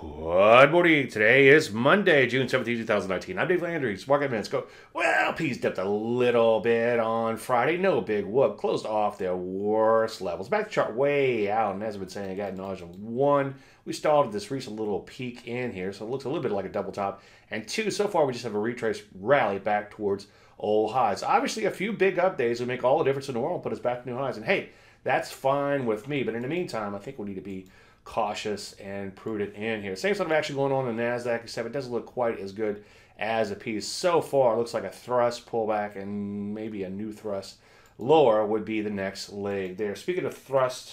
Good morning. Today is Monday, June 17, 2019. I'm Dave Landry. Market minutes go. Well, P's dipped a little bit on Friday. No big whoop. Closed off their worst levels. Back to chart way out. And as I've been saying, I got nausea. One, we stalled at this recent little peak in here. So it looks a little bit like a double top. And two, so far we just have a retrace rally back towards old highs. Obviously, a few big up days would make all the difference in the world and put us back to new highs. And hey, that's fine with me. But in the meantime, I think we need to be cautious and prudent in here. Same sort of action going on in the NASDAQ, except it doesn't look quite as good as a piece. So far, it looks like a thrust pullback and maybe a new thrust lower would be the next leg there. Speaking of thrust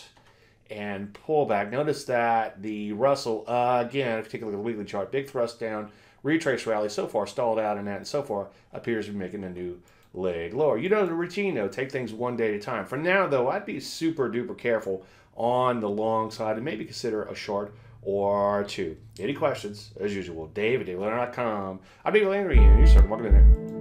and pullback, notice that the Russell, uh, again, if you take a look at the weekly chart, big thrust down, retrace rally so far stalled out in that, and so far appears to be making a new leg lower. You know the routine though, take things one day at a time. For now though, I'd be super duper careful on the long side and maybe consider a short or two. Any questions, as usual, Dave at DaveLandry.com. I'm Dave Landry, and you start walking in there.